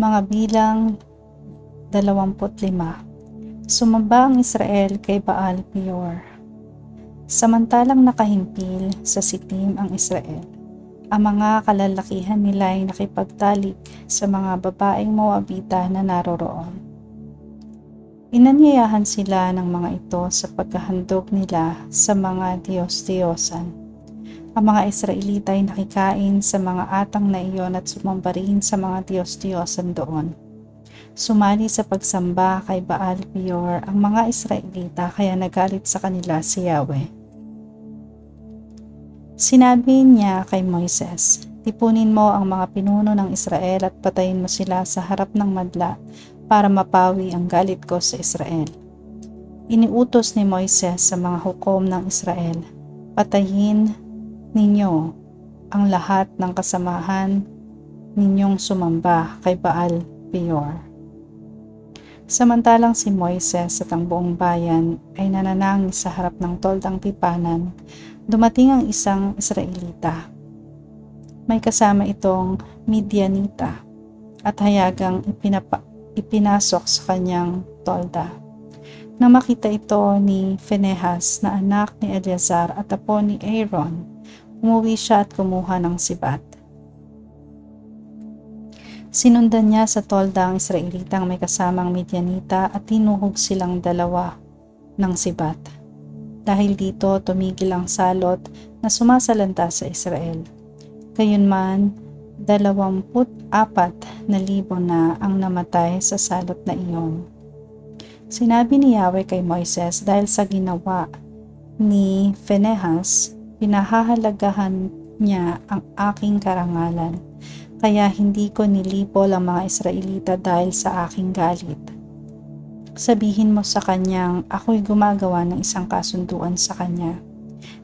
Mga bilang 25 Sumamba ang Israel kay Baal Peor. Samantalang nakahimpil sa sitim ang Israel, ang mga kalalakihan nila ay nakipagtalik sa mga babaeng Moabita na naroroon. Inanyayahan sila ng mga ito sa pagkahandog nila sa mga Diyos-Diyosan. Ang mga Israelita ay nakikain sa mga atang na iyon at sumamba rin sa mga Diyos-Diyosan doon. Sumali sa pagsamba kay Baal Peor ang mga Israelita kaya nagalit sa kanila si Yahweh. Sinabi niya kay Moises, Tipunin mo ang mga pinuno ng Israel at patayin mo sila sa harap ng madla para mapawi ang galit ko sa Israel. Iniutos ni Moises sa mga hukom ng Israel, Patayin ninyo ang lahat ng kasamahan ninyong sumamba kay Baal Peor. Samantalang si Moises at ang buong bayan ay nananangis sa harap ng toldang tipanan dumating ang isang Israelita. May kasama itong Midianita at hayagang ipinapa, ipinasok sa kanyang tolda. Nang makita ito ni Phinehas na anak ni Eleazar at apo ni Aaron, umuwi siya at kumuha ng sibat. Sinundan niya sa tolda ang Israelitang may kasamang Midianita at tinuhog silang dalawa ng sibat. Dahil dito tumigil ang salot na sumasalanta sa Israel. Gayunman, 24 na libo na ang namatay sa salot na iyon. Sinabi ni Yahweh kay Moises dahil sa ginawa ni Phinehas, pinahahalagahan niya ang aking karangalan, kaya hindi ko nilipol ang mga Israelita dahil sa aking galit sabihin mo sa kanyang ako'y gumagawa ng isang kasunduan sa kanya.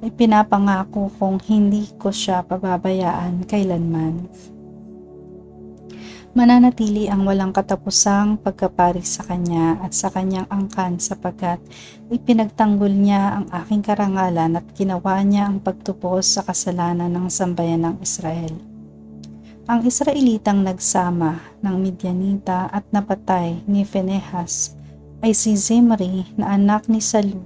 Ay pinapangako kong hindi ko siya pababayaan kailanman. Mananatili ang walang katapusang pagkapari sa kanya at sa kanyang angkan sapagkat ipinagtanggol niya ang aking karangalan at ginawa niya ang pagtupos sa kasalanan ng sambayan ng Israel. Ang Israelitang nagsama ng Midianita at napatay ni Phinehas ay si Zimri na anak ni Salu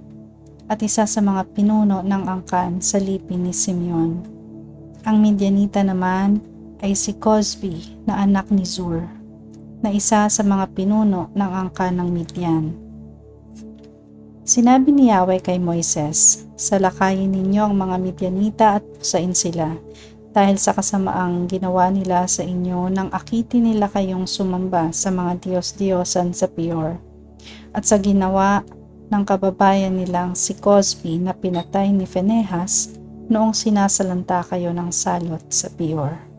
at isa sa mga pinuno ng angkan sa lipin ni Simeon. Ang Midianita naman ay si Cosby na anak ni Zur na isa sa mga pinuno ng angkan ng Midian. Sinabi ni Yahweh kay Moises, Salakayin ninyo ang mga Midianita at pusain sila dahil sa kasamaang ginawa nila sa inyo nang akitin nila kayong sumamba sa mga Diyos-Diyosan sa Pior at sa ginawa ng kababayan nilang si Cosby na pinatay ni Phinehas noong sinasalanta kayo ng salot sa Pior.